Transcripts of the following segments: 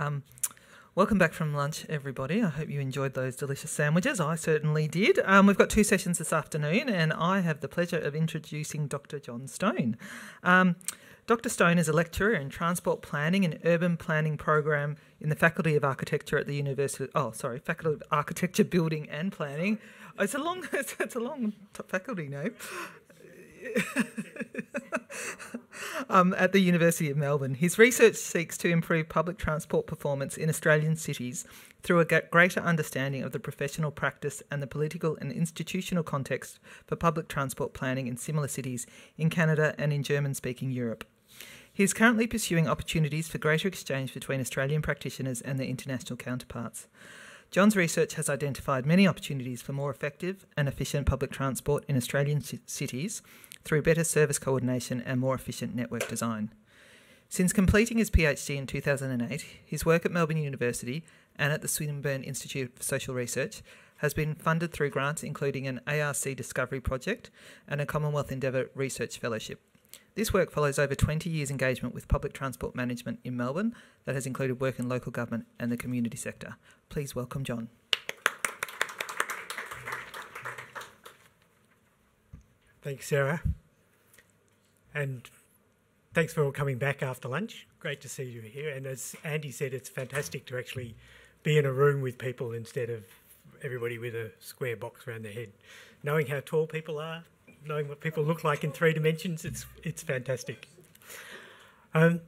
Um, welcome back from lunch, everybody. I hope you enjoyed those delicious sandwiches. I certainly did. Um, we've got two sessions this afternoon, and I have the pleasure of introducing Dr. John Stone. Um, Dr. Stone is a lecturer in transport planning and urban planning program in the Faculty of Architecture at the University. Oh, sorry, Faculty of Architecture, Building and Planning. It's a long, it's a long faculty name. um, at the University of Melbourne. His research seeks to improve public transport performance in Australian cities through a greater understanding of the professional practice and the political and institutional context for public transport planning in similar cities in Canada and in German speaking Europe. He is currently pursuing opportunities for greater exchange between Australian practitioners and their international counterparts. John's research has identified many opportunities for more effective and efficient public transport in Australian cities through better service coordination and more efficient network design. Since completing his PhD in 2008, his work at Melbourne University and at the Swinburne Institute for Social Research has been funded through grants including an ARC Discovery Project and a Commonwealth Endeavour Research Fellowship. This work follows over 20 years' engagement with public transport management in Melbourne that has included work in local government and the community sector. Please welcome John. Thanks, Sarah. And thanks for all coming back after lunch. Great to see you here. And as Andy said, it's fantastic to actually be in a room with people instead of everybody with a square box around their head. Knowing how tall people are, knowing what people look like in three dimensions, it's, it's fantastic. Um,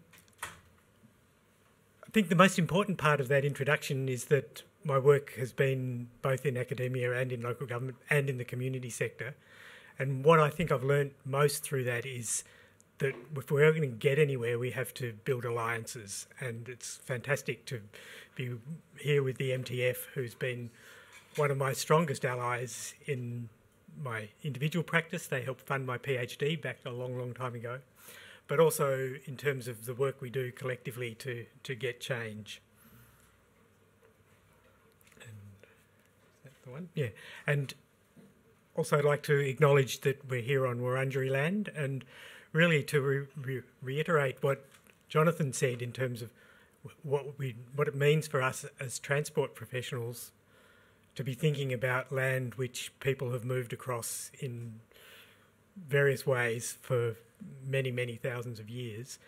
I think the most important part of that introduction is that my work has been both in academia and in local government and in the community sector. And what I think I've learned most through that is that if we're going to get anywhere, we have to build alliances. And it's fantastic to be here with the MTF, who's been one of my strongest allies in my individual practice. They helped fund my PhD back a long, long time ago. But also in terms of the work we do collectively to, to get change. And is that the one? Yeah. And also like to acknowledge that we're here on Wurundjeri land and really to re re reiterate what Jonathan said in terms of what we what it means for us as transport professionals to be thinking about land which people have moved across in various ways for many many thousands of years.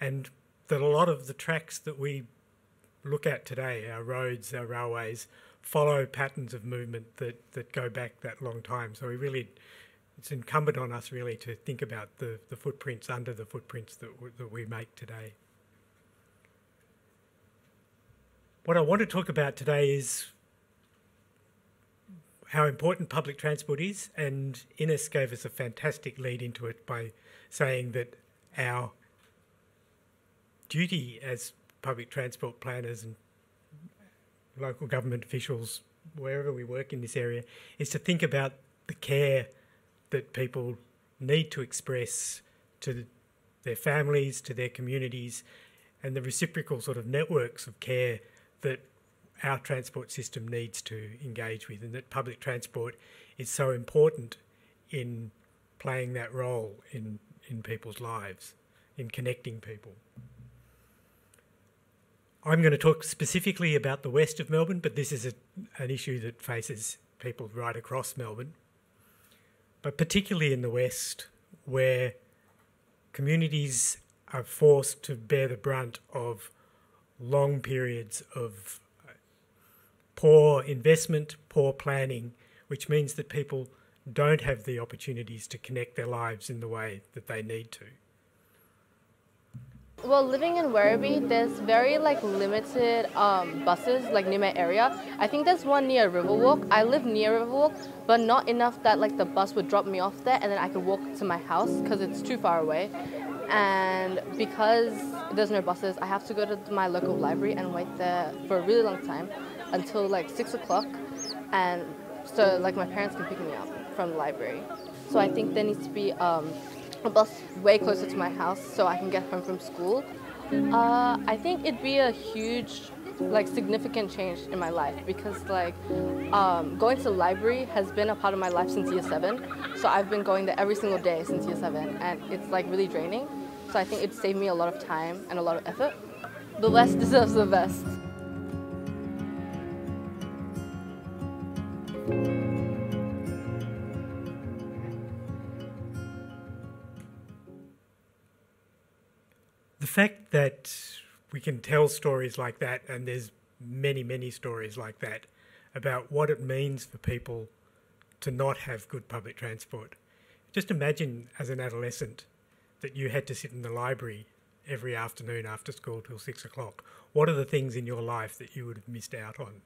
And that a lot of the tracks that we look at today our roads our railways follow patterns of movement that, that go back that long time. So we really, it's incumbent on us really to think about the, the footprints under the footprints that, that we make today. What I want to talk about today is how important public transport is, and Ines gave us a fantastic lead into it by saying that our duty as public transport planners and local government officials, wherever we work in this area, is to think about the care that people need to express to their families, to their communities, and the reciprocal sort of networks of care that our transport system needs to engage with, and that public transport is so important in playing that role in, in people's lives, in connecting people. I'm going to talk specifically about the west of Melbourne, but this is a, an issue that faces people right across Melbourne. But particularly in the west, where communities are forced to bear the brunt of long periods of poor investment, poor planning, which means that people don't have the opportunities to connect their lives in the way that they need to. Well, living in Werribee, there's very like limited um, buses like near my area. I think there's one near Riverwalk. I live near Riverwalk, but not enough that like the bus would drop me off there and then I could walk to my house because it's too far away. And because there's no buses, I have to go to my local library and wait there for a really long time until like six o'clock, and so like my parents can pick me up from the library. So I think there needs to be um, a bus way closer to my house so I can get home from school. Uh, I think it'd be a huge, like, significant change in my life because, like, um, going to the library has been a part of my life since year seven. So I've been going there every single day since year seven, and it's like really draining. So I think it'd save me a lot of time and a lot of effort. the less deserves the best. The fact that we can tell stories like that, and there's many, many stories like that, about what it means for people to not have good public transport. Just imagine as an adolescent that you had to sit in the library every afternoon after school till six o'clock. What are the things in your life that you would have missed out on?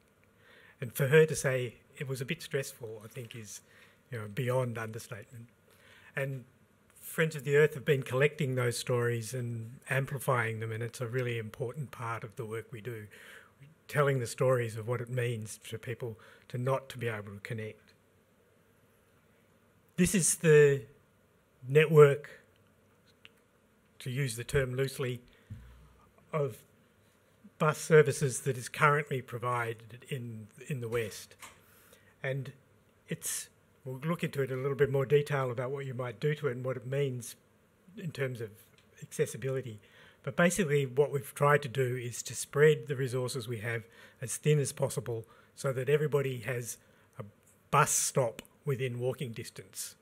And for her to say it was a bit stressful, I think, is you know beyond understatement. And Friends of the Earth have been collecting those stories and amplifying them, and it's a really important part of the work we do, telling the stories of what it means for people to not to be able to connect. This is the network, to use the term loosely, of bus services that is currently provided in in the West, and it's we'll look into it in a little bit more detail about what you might do to it and what it means in terms of accessibility. But basically, what we've tried to do is to spread the resources we have as thin as possible so that everybody has a bus stop within walking distance.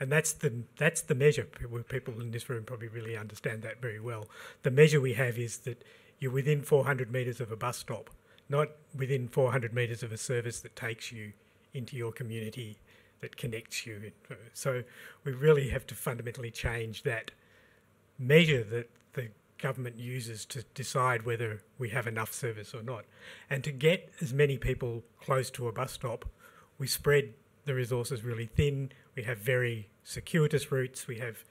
And that's the that's the measure. People in this room probably really understand that very well. The measure we have is that you're within 400 metres of a bus stop, not within 400 metres of a service that takes you into your community that connects you. So we really have to fundamentally change that measure that the government uses to decide whether we have enough service or not. And to get as many people close to a bus stop, we spread the resources really thin. We have very circuitous routes. We have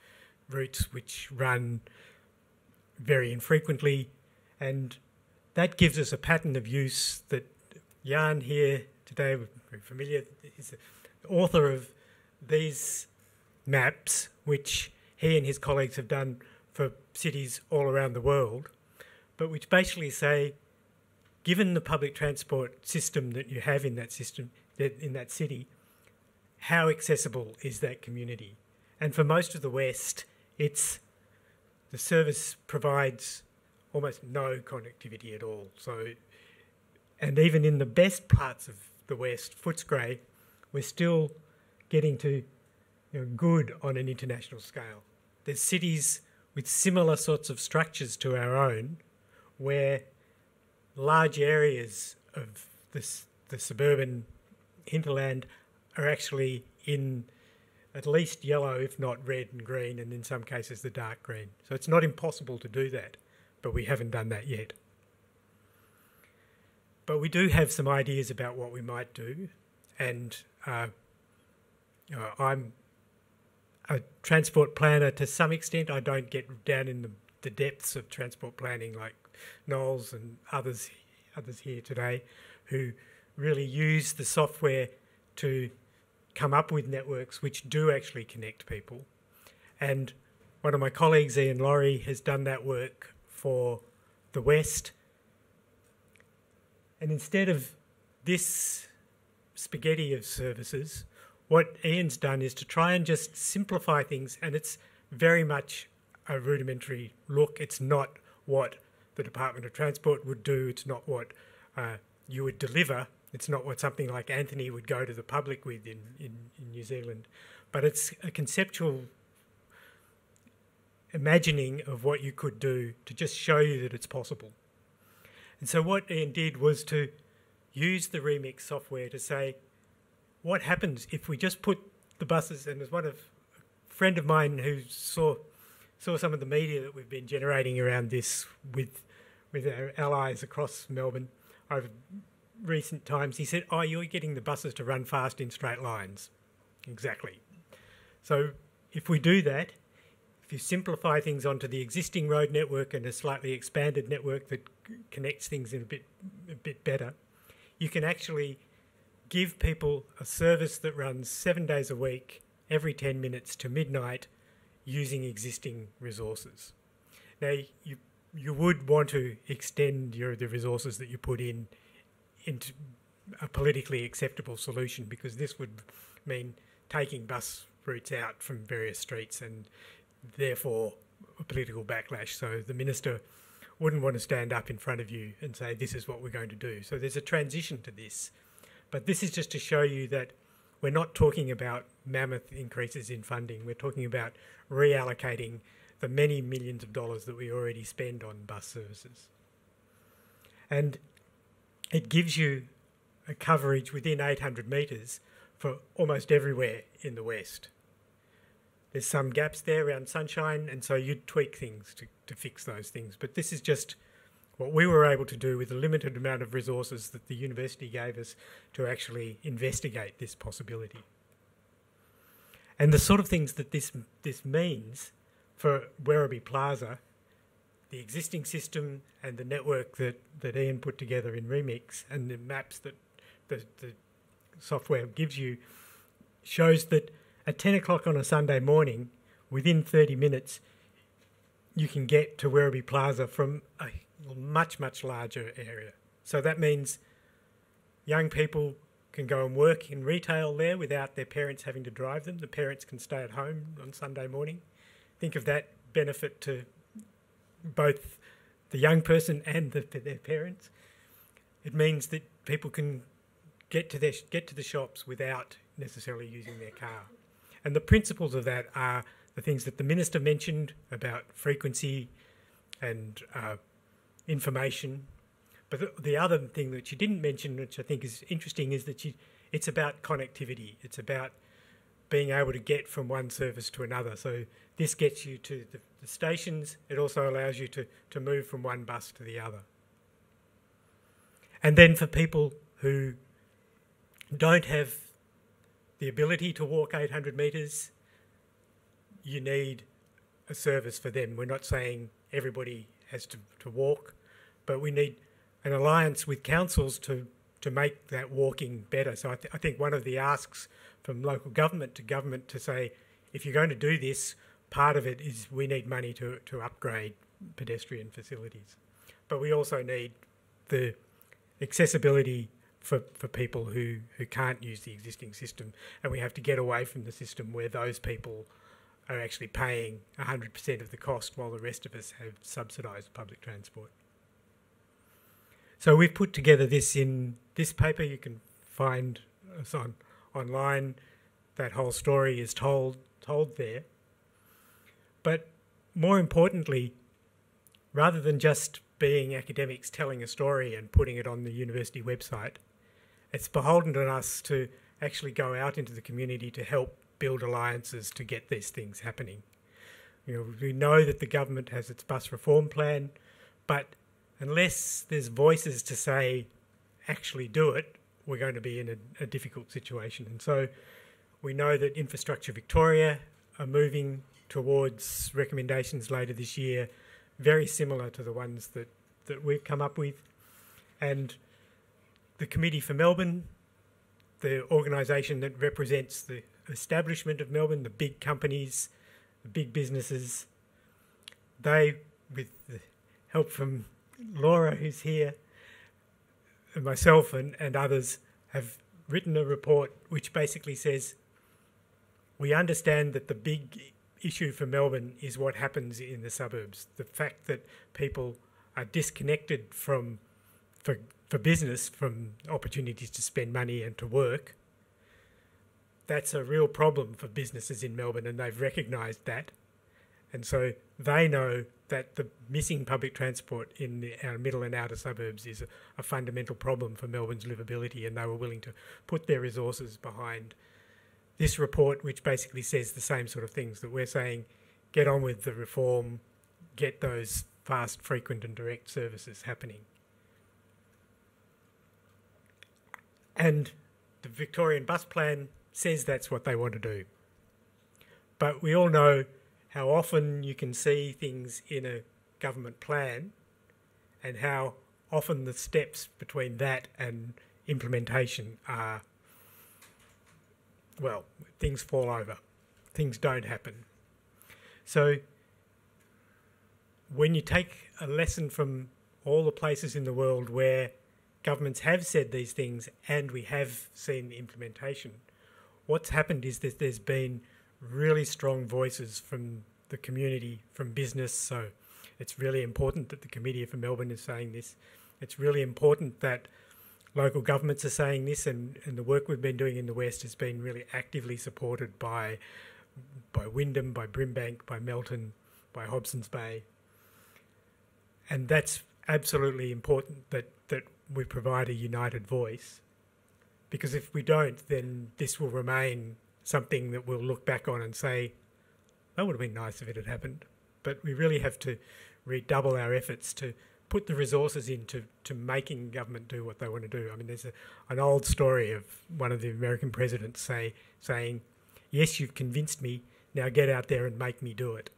routes which run very infrequently. And that gives us a pattern of use that Jan here today, we're familiar, is author of these maps, which he and his colleagues have done for cities all around the world, but which basically say, given the public transport system that you have in that system, in that city, how accessible is that community? And for most of the West, it's the service provides almost no connectivity at all. So, and even in the best parts of the West, Footscray, we're still getting to you know, good on an international scale. There's cities with similar sorts of structures to our own where large areas of this, the suburban hinterland are actually in at least yellow, if not red and green, and in some cases the dark green. So it's not impossible to do that, but we haven't done that yet. But we do have some ideas about what we might do, and uh, I'm a transport planner to some extent. I don't get down in the, the depths of transport planning like Knowles and others others here today, who really use the software to come up with networks which do actually connect people. And one of my colleagues, Ian Laurie, has done that work for the West. And instead of this spaghetti of services, what Ian's done is to try and just simplify things, and it's very much a rudimentary look. It's not what the Department of Transport would do, it's not what uh, you would deliver, it's not what something like Anthony would go to the public with in, in, in New Zealand, but it's a conceptual imagining of what you could do to just show you that it's possible. And so, what Ian did was to use the Remix software to say, what happens if we just put the buses, and there's one of a friend of mine who saw saw some of the media that we've been generating around this with with our allies across Melbourne over recent times. He said, "Oh, you're getting the buses to run fast in straight lines." Exactly. So if we do that, if you simplify things onto the existing road network and a slightly expanded network that connects things in a bit a bit better, you can actually give people a service that runs seven days a week, every 10 minutes to midnight, using existing resources. Now, you, you would want to extend your, the resources that you put in into a politically acceptable solution because this would mean taking bus routes out from various streets and therefore a political backlash. So the minister wouldn't want to stand up in front of you and say, this is what we're going to do. So there's a transition to this. But this is just to show you that we're not talking about mammoth increases in funding. We're talking about reallocating the many millions of dollars that we already spend on bus services. And it gives you a coverage within 800 metres for almost everywhere in the West. There's some gaps there around sunshine, and so you'd tweak things to, to fix those things. But this is just what we were able to do with the limited amount of resources that the university gave us to actually investigate this possibility. And the sort of things that this, this means for Werribee Plaza, the existing system and the network that, that Ian put together in Remix and the maps that the, the software gives you shows that at 10 o'clock on a Sunday morning, within 30 minutes, you can get to Werribee Plaza from a much, much larger area. So that means young people can go and work in retail there without their parents having to drive them. The parents can stay at home on Sunday morning. Think of that benefit to both the young person and the, their parents. It means that people can get to their get to the shops without necessarily using their car. And the principles of that are the things that the minister mentioned about frequency and uh, information. But the, the, other thing that she didn't mention, which I think is interesting, is that she, it's about connectivity. It's about being able to get from one service to another. So this gets you to the, the stations. It also allows you to, to move from one bus to the other. And then for people who don't have the ability to walk 800 metres, you need a service for them. We're not saying everybody has to, to walk, but we need an alliance with councils to, to make that walking better. So I, th- I think one of the asks from local government to government to say, if you're going to do this, part of it is we need money to, to upgrade pedestrian facilities. But we also need the accessibility for, for people who, who can't use the existing system. And we have to get away from the system where those people are actually paying 100% of the cost while the rest of us have subsidised public transport. So we've put together this in this paper. You can find us on online. That whole story is told told there. But more importantly, rather than just being academics telling a story and putting it on the university website, it's beholden on us to actually go out into the community to help build alliances to get these things happening. You know, we know that the government has its bus reform plan, but unless there's voices to say, actually do it, we're going to be in a, a difficult situation. And so we know that Infrastructure Victoria are moving towards recommendations later this year, very similar to the ones that, that we've come up with. And the Committee for Melbourne, the organisation that represents the establishment of Melbourne, the big companies, the big businesses, they, with the help from Laura, who's here, and myself and, and others, have written a report which basically says we understand that the big issue for Melbourne is what happens in the suburbs. The fact that people are disconnected from for for business from opportunities to spend money and to work. That's a real problem for businesses in Melbourne, and they've recognised that. And so they know that the missing public transport in the, our middle and outer suburbs is a, a fundamental problem for Melbourne's livability, and they were willing to put their resources behind this report, which basically says the same sort of things that we're saying get on with the reform, get those fast, frequent, and direct services happening. And the Victorian bus plan says that's what they want to do. But we all know how often you can see things in a government plan and how often the steps between that and implementation are, well, things fall over, things don't happen. So when you take a lesson from all the places in the world where governments have said these things and we have seen the implementation. What's happened is that there's been really strong voices from the community, from business. So It's really important that the Committee for Melbourne is saying this. It's really important that local governments are saying this, and, and the work we've been doing in the West has been really actively supported by by Wyndham, by Brimbank, by Melton, by Hobsons Bay. And that's absolutely important that, that we provide a united voice. Because if we don't, then this will remain something that we'll look back on and say, that would have been nice if it had happened. But we really have to redouble our efforts to put the resources into to making government do what they want to do. I mean, there's a, an old story of one of the American presidents say saying, "Yes, you've convinced me. Now get out there and make me do it."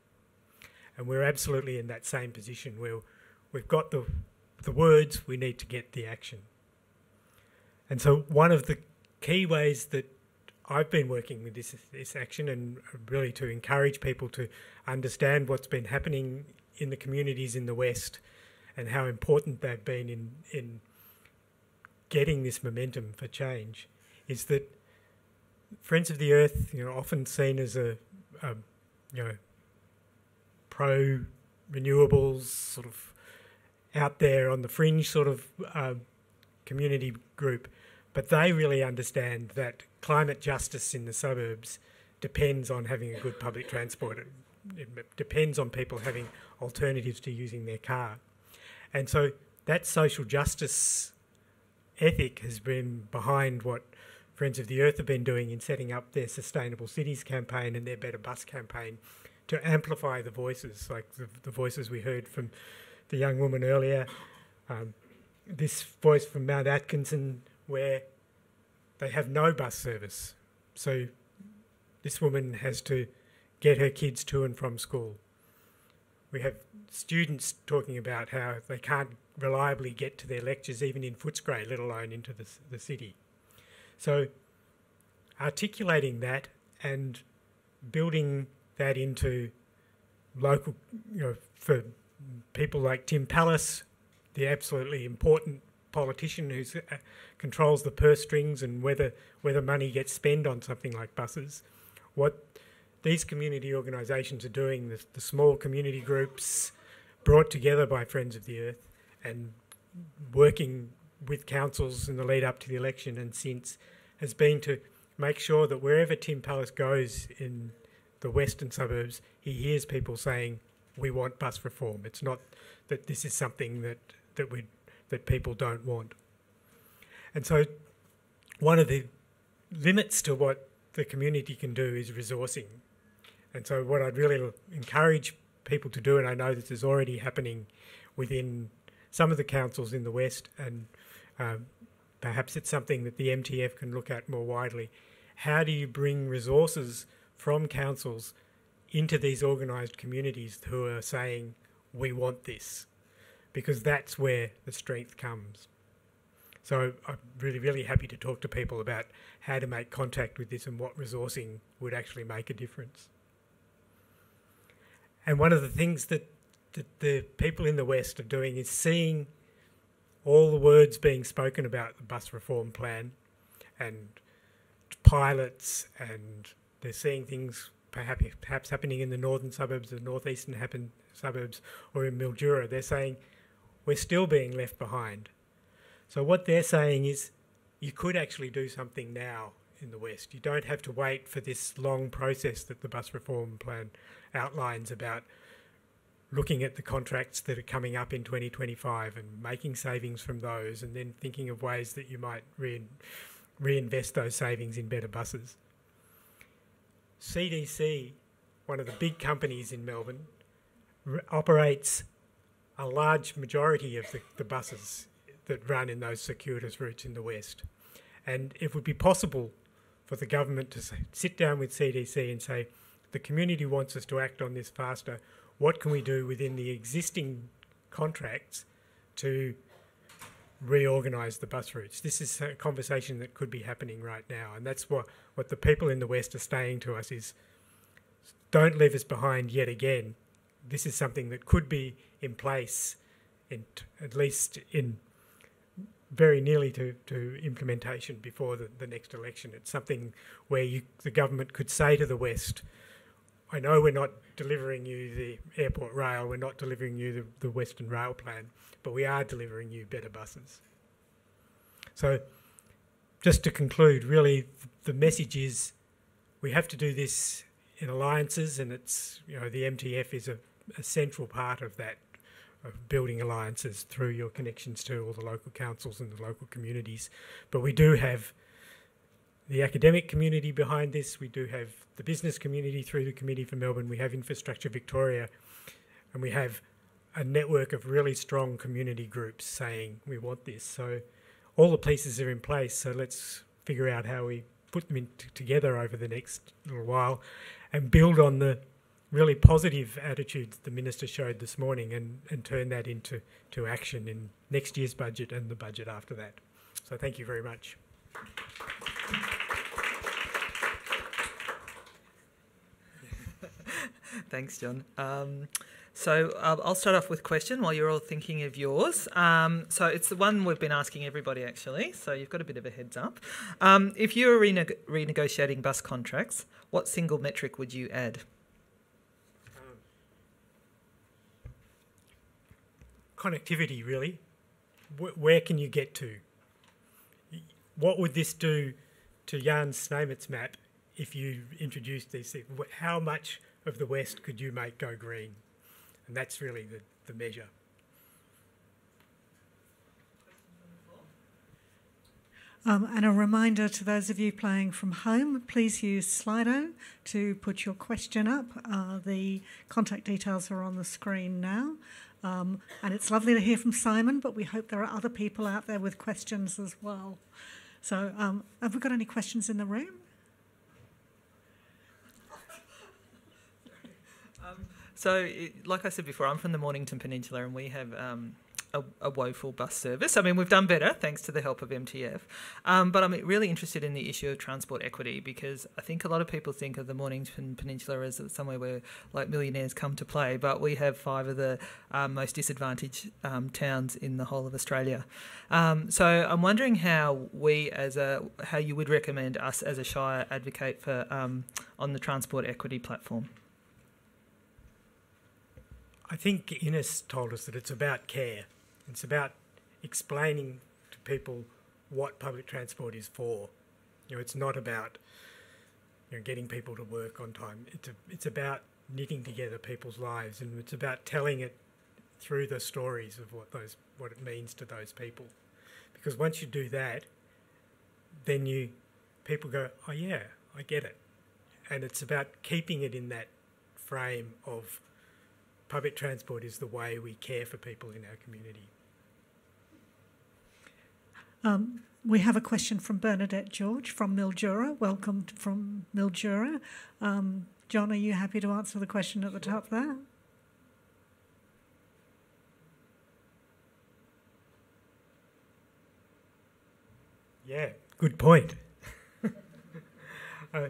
And we're absolutely in that same position where we've got the the words, we need to get the action. And so, one of the key ways that I've been working with this this action and really to encourage people to understand what's been happening in the communities in the West and how important they've been in in getting this momentum for change is that Friends of the Earth, you know, often seen as a, a you know pro renewables sort of out there on the fringe sort of uh, community group, but they really understand that climate justice in the suburbs depends on having a good public transport. It, it depends on people having alternatives to using their car. And so that social justice ethic has been behind what Friends of the Earth have been doing in setting up their Sustainable Cities campaign and their Better Bus campaign to amplify the voices, like the, the voices we heard from the young woman earlier, um, this voice from Mount Atkinson, where they have no bus service. So this woman has to get her kids to and from school. We have students talking about how they can't reliably get to their lectures even in Footscray, let alone into the, the city. So articulating that and building that into local, you know, for people like Tim Pallas, the absolutely important politician who uh, controls the purse strings and whether whether money gets spent on something like buses. What these community organisations are doing, the, the small community groups brought together by Friends of the Earth and working with councils in the lead up to the election and since, has been to make sure that wherever Tim Pallas goes in the western suburbs, he hears people saying, "We want bus reform." It's not that this is something that that we that people don't want. And so, one of the limits to what the community can do is resourcing. And so, what I'd really encourage people to do, and I know this is already happening within some of the councils in the West, and um, perhaps it's something that the MTF can look at more widely. How do you bring resources from councils into these organised communities who are saying, we want this? Because that's where the strength comes. So I'm really, really happy to talk to people about how to make contact with this and what resourcing would actually make a difference. And one of the things that, that the people in the West are doing is seeing all the words being spoken about the bus reform plan and pilots, and they're seeing things perhaps, perhaps happening in the northern suburbs, the northeastern happen, suburbs, or in Mildura. They're saying we're still being left behind. So what they're saying is you could actually do something now in the West. You don't have to wait for this long process that the bus reform plan outlines about looking at the contracts that are coming up in 2025 and making savings from those and then thinking of ways that you might re- reinvest those savings in better buses. CDC, one of the big companies in Melbourne, operates a large majority of the, the buses that run in those circuitous routes in the West. And it would be possible for the government to sit down with CDC and say, the community wants us to act on this faster. What can we do within the existing contracts to reorganise the bus routes? This is a conversation that could be happening right now, and that's what, what the people in the West are saying to us is don't leave us behind yet again. This is something that could be in place, in at least in very nearly to, to implementation before the, the next election. It's something where you, the government could say to the West, I know we're not delivering you the airport rail, we're not delivering you the, the Western Rail Plan, but we are delivering you better buses. So, just to conclude, really, the message is we have to do this in alliances, and it's you know the MTF is a, a central part of that of building alliances through your connections to all the local councils and the local communities. But we do have the academic community behind this. We do have the business community through the Committee for Melbourne. We have Infrastructure Victoria, and we have a network of really strong community groups saying we want this. So all the pieces are in place. So let's figure out how we put them together over the next little while, and build on the really positive attitudes the minister showed this morning, and, and turn that into to action in next year's budget and the budget after that. So thank you very much. Thanks, John. Um, so uh, I'll start off with question while you're all thinking of yours. Um, so it's the one we've been asking everybody actually. So you've got a bit of a heads up. Um, if you were rene- renegotiating bus contracts, what single metric would you add? Connectivity, really. Wh- where can you get to? What would this do to Jan SNAMUTS map if you introduced these? How much of the West could you make go green? And that's really the, the measure. Um, and a reminder to those of you playing from home, please use Slido to put your question up. Uh, the contact details are on the screen now. Um, and it's lovely to hear from Simon, but we hope there are other people out there with questions as well. So, um, have we got any questions in the room? So, like I said before, I'm from the Mornington Peninsula, and we have um, a, a woeful bus service. I mean, we've done better thanks to the help of MTF, um, but I'm really interested in the issue of transport equity because I think a lot of people think of the Mornington Peninsula as somewhere where like millionaires come to play, but we have five of the um, most disadvantaged um, towns in the whole of Australia. Um, so, I'm wondering how we, as a, how you would recommend us as a shire advocate for um, on the transport equity platform. I think Ines told us that it's about care. It's about explaining to people what public transport is for. You know, it's not about you know, getting people to work on time. It's a, it's about knitting together people's lives, and it's about telling it through the stories of what those what it means to those people. Because once you do that, then you people go, oh yeah, I get it, and it's about keeping it in that frame of public transport is the way we care for people in our community. Um, we have a question from Bernadette George from Mildura. Welcome from Mildura. Um, John, are you happy to answer the question at the top there? Yeah, good point. uh,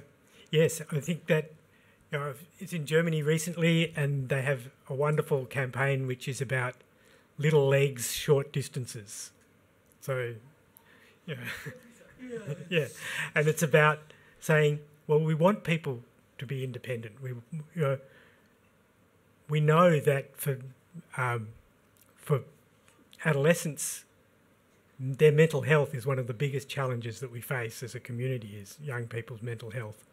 yes, I think that you know, it's in Germany recently, and they have a wonderful campaign which is about little legs, short distances. So, yeah, yeah, and it's about saying, well, we want people to be independent. We, you know, we know that for um, for adolescents, their mental health is one of the biggest challenges that we face as a community. Is young people's mental health.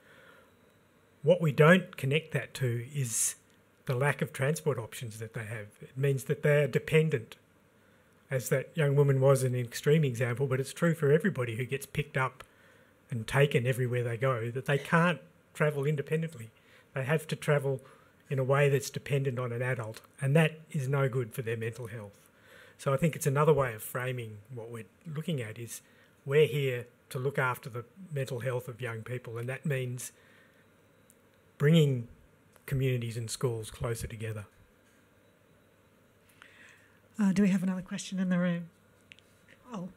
What we don't connect that to is the lack of transport options that they have. It means that they are dependent, as that young woman was an extreme example, but it's true for everybody who gets picked up and taken everywhere they go, that they can't travel independently. They have to travel in a way that's dependent on an adult, and that is no good for their mental health. So I think it's another way of framing what we're looking at is we're here to look after the mental health of young people, and that means bringing communities and schools closer together. Uh, do we have another question in the room? Oh,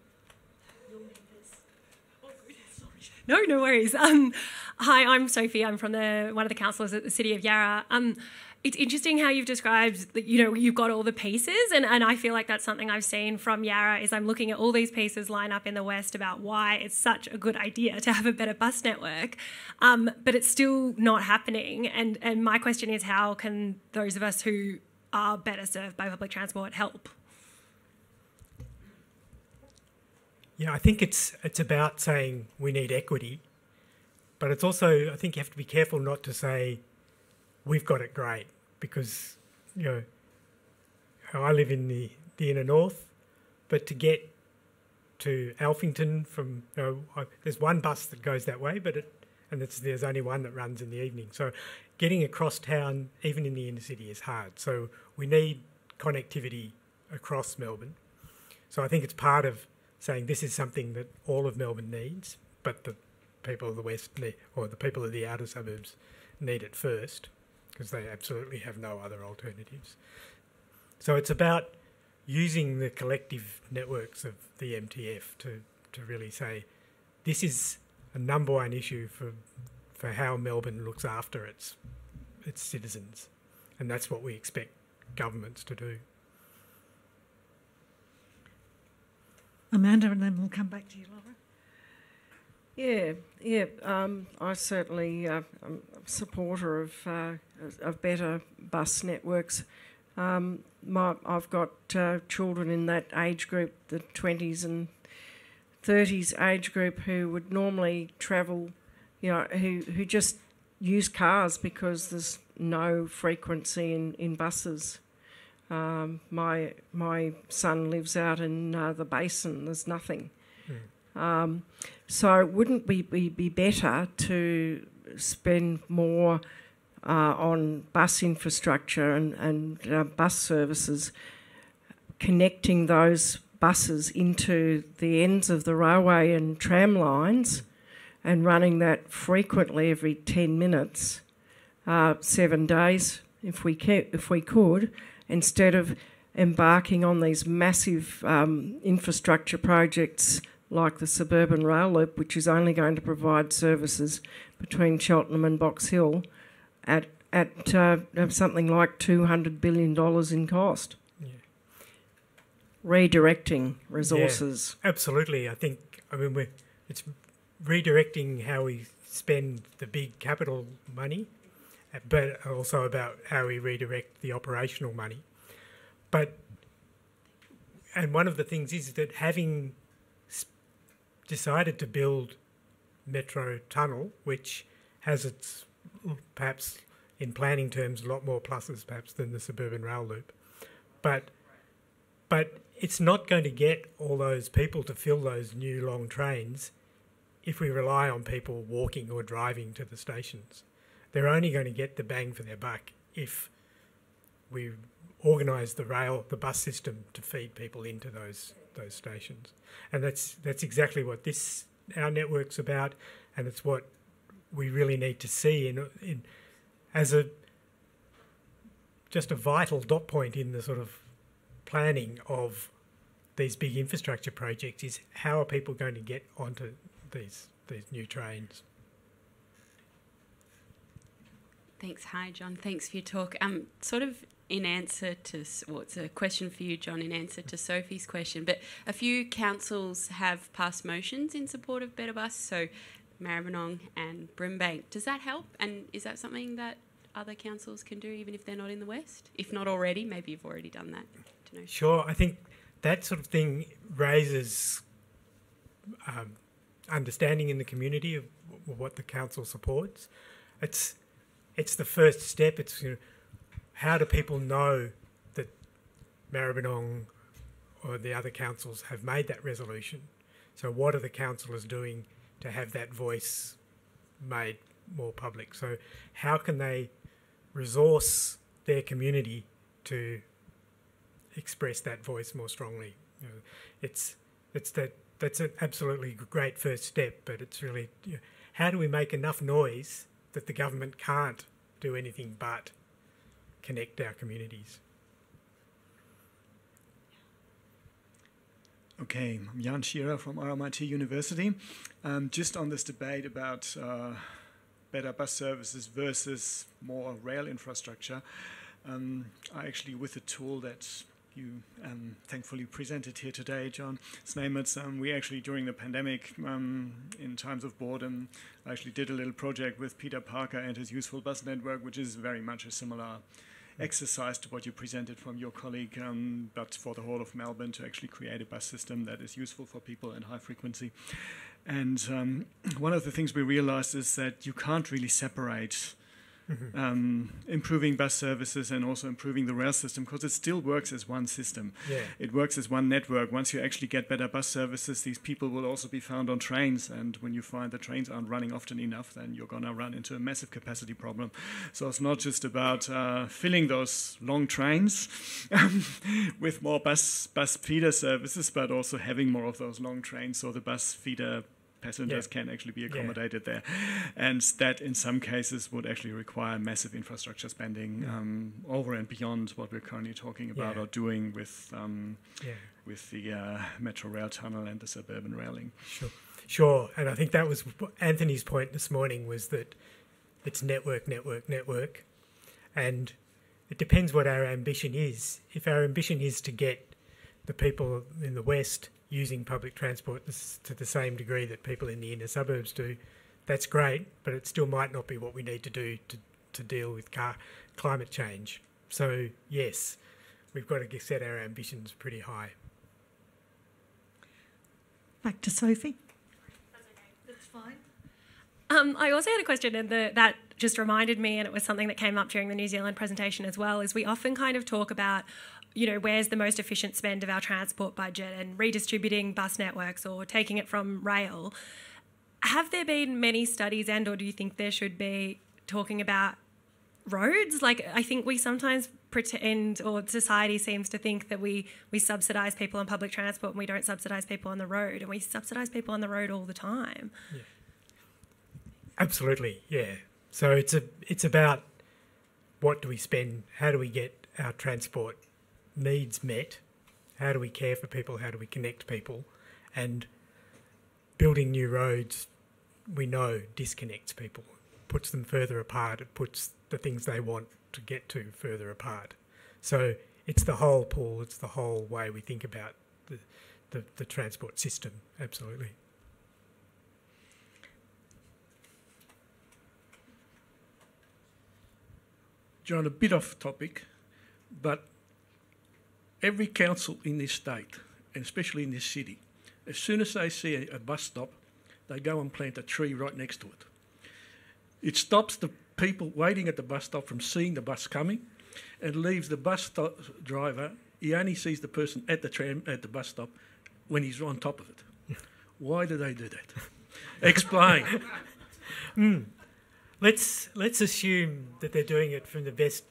No, no worries. Um, hi, I'm Sophie. I'm from the one of the councillors at the City of Yarra. Um, it's interesting how you've described that you know you've got all the pieces and, and i feel like that's something i've seen from yarra is i'm looking at all these pieces line up in the west about why it's such a good idea to have a better bus network um, but it's still not happening. And and my question is how can those of us who are better served by public transport help? Yeah i think it's it's about saying we need equity but it's also i think you have to be careful not to say we've got it great because you know I live in the, the inner north, but to get to Alphington from you know I, there's one bus that goes that way, but it and there's only one that runs in the evening. So getting across town, even in the inner city, is hard. So we need connectivity across Melbourne. So I think it's part of saying this is something that all of Melbourne needs, but the people of the west need, or the people of the outer suburbs need it first because they absolutely have no other alternatives. So it's about using the collective networks of the MTF to, to really say this is a number one issue for for how Melbourne looks after its its citizens, and that's what we expect governments to do. Amanda, and then we'll come back to you, Laura. Yeah, yeah. Um, I certainly uh, am a supporter of uh, of better bus networks. Um, my, I've got uh, children in that age group, the twenties and thirties age group, who would normally travel, you know, who who just use cars because there's no frequency in in buses. Um, my my son lives out in uh, the basin. There's nothing. Mm. Um, so wouldn't we be, be better to spend more on bus infrastructure and, and uh, bus services, connecting those buses into the ends of the railway and tram lines and running that frequently every 10 minutes, uh, seven days if we, if we could, instead of embarking on these massive um, infrastructure projects like the suburban rail loop, which is only going to provide services between Cheltenham and Box Hill at, at uh, something like $200 billion in cost. Yeah. Redirecting resources. Yeah, absolutely. I think, I mean, we're, it's redirecting how we spend the big capital money, but also about how we redirect the operational money. But, and one of the things is that having decided to build Metro Tunnel, which has its perhaps in planning terms a lot more pluses perhaps than the suburban rail loop, but but it's not going to get all those people to fill those new long trains if we rely on people walking or driving to the stations. They're only going to get the bang for their buck if we organise the rail, the bus system to feed people into those those stations, and that's that's exactly what this our network's about, and it's what we really need to see in, in as a just a vital dot point in the sort of planning of these big infrastructure projects is how are people going to get onto these these new trains. Thanks. Hi, John. Thanks for your talk. Um, sort of in answer to, well, it's a question for you, John, in answer to Sophie's question, but a few councils have passed motions in support of Better Bus, so Maribyrnong and Brimbank. Does that help? And is that something that other councils can do, even if they're not in the West? If not already, maybe you've already done that. Sure. I think that sort of thing raises um, understanding in the community of what the council supports. It's it's the first step. It's you know, how do people know that Maribyrnong or the other councils have made that resolution? So, what are the councillors doing to have that voice made more public? So, how can they resource their community to express that voice more strongly? You know, it's it's that that's an absolutely great first step, but it's really you know, how do we make enough noise that the government can't do anything but connect our communities. Okay, I'm Jan Scheurer from RMIT University. Um, just on this debate about uh, better bus services versus more rail infrastructure um, are actually with a tool that you um, thankfully presented here today, John SNAMUTS. Um, we actually, during the pandemic, um, in times of boredom, actually did a little project with Peter Parker and his Useful Bus Network, which is very much a similar exercise to what you presented from your colleague, um, but for the whole of Melbourne to actually create a bus system that is useful for people in high frequency. And um, one of the things we realized is that you can't really separate mm-hmm. um, improving bus services and also improving the rail system because it still works as one system. Yeah. It works as one network. Once you actually get better bus services, these people will also be found on trains. And when you find the trains aren't running often enough, then you're going to run into a massive capacity problem. So it's not just about uh, filling those long trains with more bus bus feeder services, but also having more of those long trains so the bus feeder passengers yeah. can actually be accommodated yeah. there. And that, in some cases, would actually require massive infrastructure spending yeah. um, over and beyond what we're currently talking about or doing with um, with the uh, metro rail tunnel and the suburban railing. Sure, sure. And I think that was Anthony's point this morning was that it's network, network, network, and it depends what our ambition is. If our ambition is to get the people in the West using public transport to the same degree that people in the inner suburbs do, that's great, but it still might not be what we need to do to, to deal with car, climate change. So, yes, we've got to set our ambitions pretty high. Back to Sophie. That's okay. That's fine. Um, I also had a question, and that just reminded me, and it was something that came up during the New Zealand presentation as well, is we often kind of talk about you know, where's the most efficient spend of our transport budget and redistributing bus networks or taking it from rail. Have there been many studies and or do you think there should be talking about roads? Like I think we sometimes pretend or society seems to think that we we subsidize people on public transport and we don't subsidize people on the road and we subsidize people on the road all the time. Yeah. Absolutely. Yeah. So it's a it's about what do we spend? How do we get our transport needs met, how do we care for people, how do we connect people, and building new roads, we know disconnects people, puts them further apart, it puts the things they want to get to further apart. So it's the whole pool, it's the whole way we think about the, the, the transport system, absolutely. John, a bit off topic, but every council in this state, and especially in this city, as soon as they see a, a bus stop, they go and plant a tree right next to it. It stops the people waiting at the bus stop from seeing the bus coming and leaves the bus stop driver, he only sees the person at the tram at the bus stop when he's on top of it. Why do they do that? Explain. mm. Let's let's assume that they're doing it from the best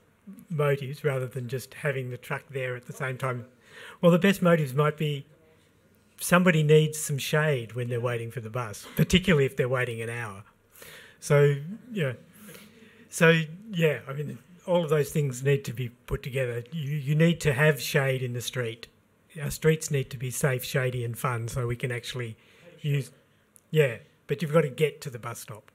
motives rather than just having the truck there at the same time. Well, the best motives might be somebody needs some shade when they're waiting for the bus, particularly if they're waiting an hour. So, yeah. So, yeah, I mean, all of those things need to be put together. You, you need to have shade in the street. Our streets need to be safe, shady, and fun so we can actually use. Yeah, but you've got to get to the bus stop.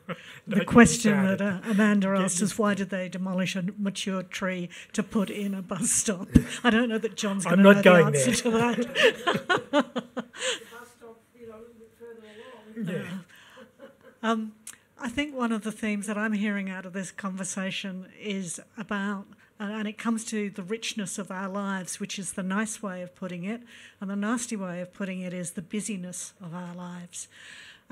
the question that uh, Amanda asked is why did they demolish a mature tree to put in a bus stop? I don't know that John's going to know the answer there. to that. yeah. Um, I think one of the themes that I'm hearing out of this conversation is about, uh, and it comes to the richness of our lives, which is the nice way of putting it, and the nasty way of putting it is the busyness of our lives.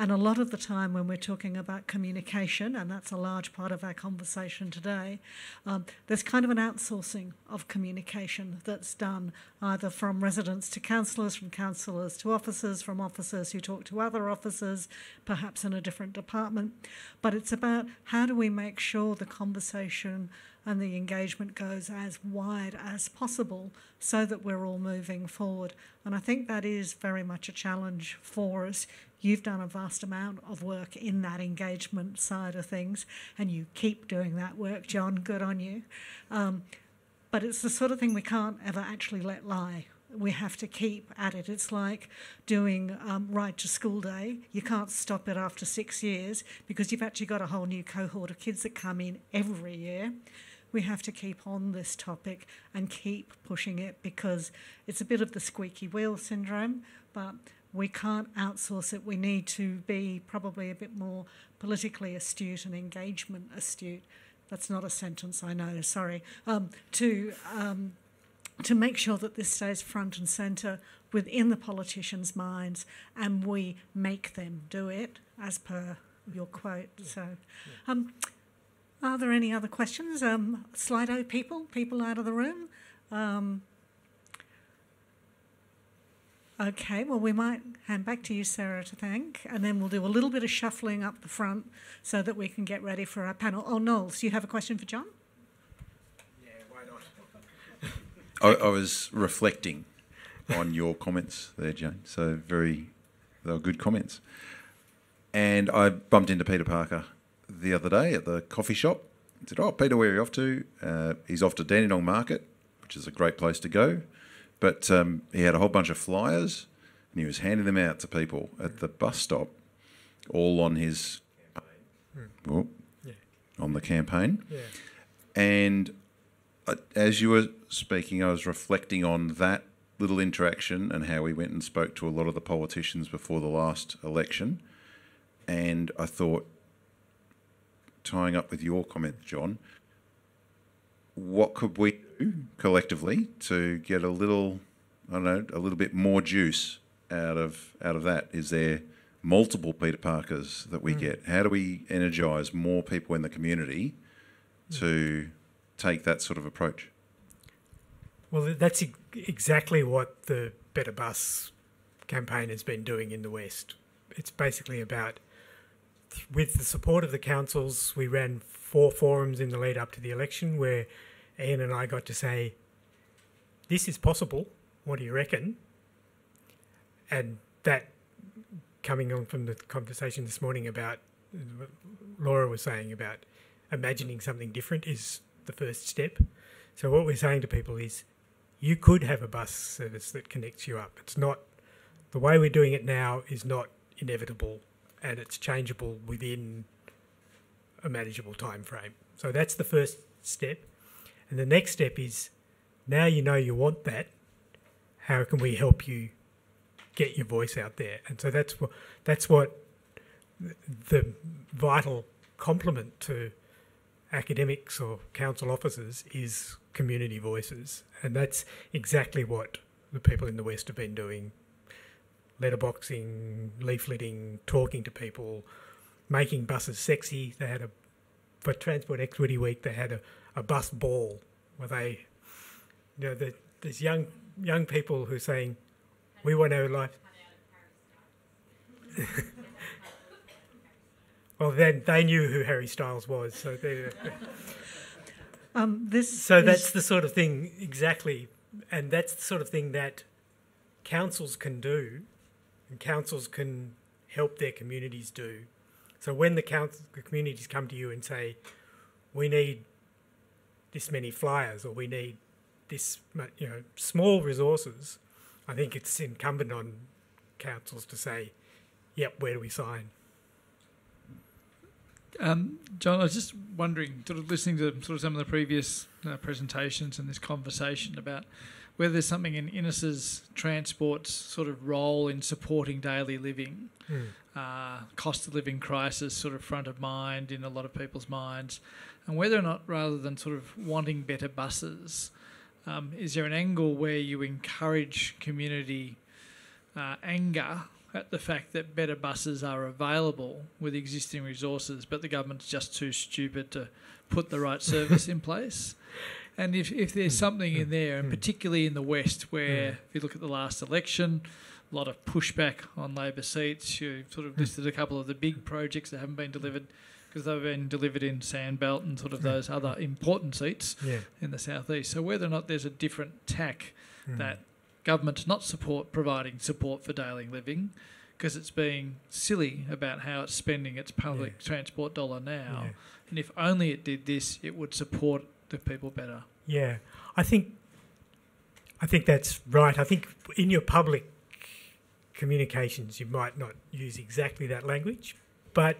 And a lot of the time, when we're talking about communication, and that's a large part of our conversation today, um, there's kind of an outsourcing of communication that's done either from residents to councillors, from councillors to officers, from officers who talk to other officers, perhaps in a different department. But it's about how do we make sure the conversation and the engagement goes as wide as possible so that we're all moving forward. And I think that is very much a challenge for us. You've done a vast amount of work in that engagement side of things, and you keep doing that work, John. Good on you. Um, but it's the sort of thing we can't ever actually let lie we have to keep at it. It's like doing um, Ride to School Day. You can't stop it after six years because you've actually got a whole new cohort of kids that come in every year. We have to keep on this topic and keep pushing it because it's a bit of the squeaky wheel syndrome, but we can't outsource it. We need to be probably a bit more politically astute and engagement astute. That's not a sentence, I know, sorry. Um, to um, to make sure that this stays front and centre within the politicians' minds and we make them do it as per your quote. So, um, are there any other questions? Um, Slido people, people out of the room? Okay, well, we might hand back to you, Sarah, to thank, and then we'll do a little bit of shuffling up the front so that we can get ready for our panel. Oh, Knowles, you have a question for John? Yeah, why not? I, I was reflecting on your comments there, Jane. So very, they were good comments. And I bumped into Peter Parker the other day at the coffee shop. He said, "Oh, Peter, where are you off to?" Uh, he's off to Dandenong Market, which is a great place to go. But um, he had a whole bunch of flyers, and he was handing them out to people at the bus stop, all on his, well, Yeah. on the campaign. Yeah. And uh, as you were speaking, I was reflecting on that little interaction and how we went and spoke to a lot of the politicians before the last election. And I thought, tying up with your comment, John, what could we collectively to get a little, I don't know, a little bit more juice out of out of that? Is there multiple Peter Parkers that we hmm. get? How do we energise more people in the community hmm. to take that sort of approach? Well, that's e- exactly what the Better Bus campaign has been doing in the West. It's basically about, with the support of the councils, we ran four forums in the lead up to the election where Ian and I got to say, This is possible. What do you reckon? And that coming on from the conversation this morning about Laura was saying about imagining something different is the first step. So what we're saying to people is you could have a bus service that connects you up. It's not the way we're doing it now is not inevitable and it's changeable within a manageable time frame. So that's the first step. And the next step is now you know you want that, how can we help you get your voice out there? And so that's what that's what the vital complement to academics or council officers is community voices. And that's exactly what the people in the West have been doing letterboxing, leafleting, talking to people, making buses sexy. They had a, for Transport Equity Week, they had a, a bus ball where they, you know, the, there's young young people who are saying, we want our life. well, then they knew who Harry Styles was, so they. Um, this So that's the sort of thing exactly, and that's the sort of thing that councils can do, and councils can help their communities do. So when the council, the communities come to you and say, "We need this many flyers," or "We need this," you know, small resources, I think it's incumbent on councils to say, "Yep, where do we sign?" Um, John, I was just wondering, sort of listening to sort of some of the previous uh, presentations and this conversation about whether there's something in Innes's transport's sort of role in supporting daily living, uh, cost of living crisis sort of front of mind in a lot of people's minds, and whether or not rather than sort of wanting better buses, um, is there an angle where you encourage community uh, anger at the fact that better buses are available with existing resources, but the government's just too stupid to put the right service in place. And if, if there's something in there, and particularly in the West, where if you look at the last election, a lot of pushback on Labor seats, you sort of listed a couple of the big projects that haven't been delivered because they've been delivered in Sandbelt and sort of those other important seats Yeah. in the southeast. So whether or not there's a different tack Mm. that government's not support providing support for daily living because it's being silly about how it's spending its public transport dollar now. Yeah. And if only it did this, it would support the people better. Yeah, I think I think that's right. I think in your public communications, you might not use exactly that language, but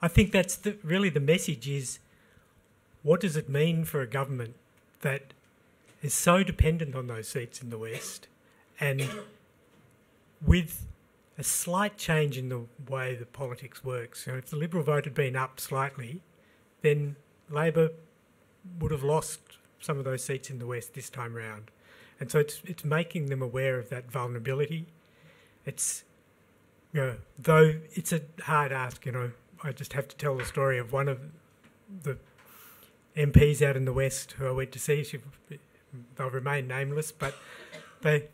I think that's the, really the message is what does it mean for a government that is so dependent on those seats in the West and with a slight change in the way the politics works. You know, if the Liberal vote had been up slightly, then Labor would have lost some of those seats in the West this time round. And so it's it's making them aware of that vulnerability. It's you know, though it's a hard ask, you know, I just have to tell the story of one of the MPs out in the West who I went to see. She, they'll remain nameless, but they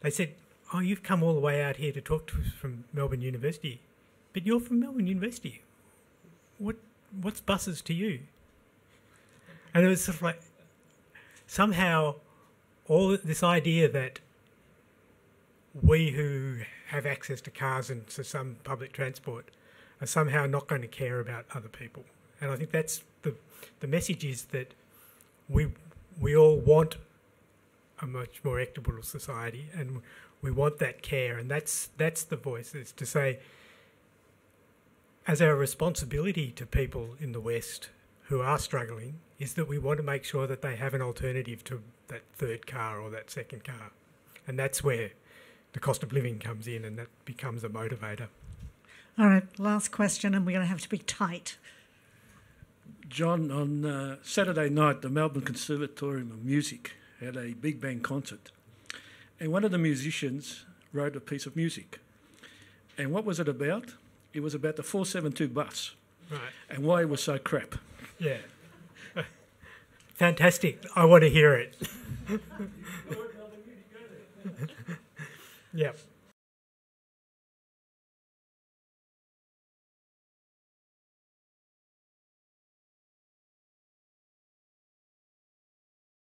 they said, "Oh, you've come all the way out here to talk to us from Melbourne University, but you're from Melbourne University. What what's buses to you?" And it was sort of like somehow all this idea that we who have access to cars and to some public transport are somehow not going to care about other people. And I think that's the the message is that we we all want a much more equitable society, and we want that care, and that's that's the voice is to say, as our responsibility to people in the West who are struggling, is that we want to make sure that they have an alternative to that third car or that second car, and that's where the cost of living comes in, and that becomes a motivator. All right, last question, and we're going to have to be tight. John, on uh, Saturday night, the Melbourne Conservatorium of Music had a big band concert. And one of the musicians wrote a piece of music. And what was it about? It was about the 472 bus Right. and why it was so crap. Yeah. Fantastic. I want to hear it. yep.